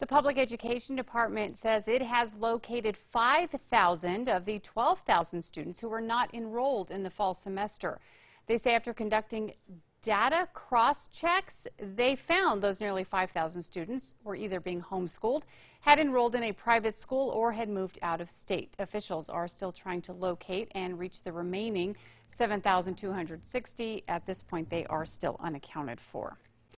The Public Education Department says it has located 5,000 of the 12,000 students who were not enrolled in the fall semester. They say after conducting data cross checks, they found those nearly 5,000 students were either being homeschooled, had enrolled in a private school, or had moved out of state. Officials are still trying to locate and reach the remaining 7,260. At this point, they are still unaccounted for.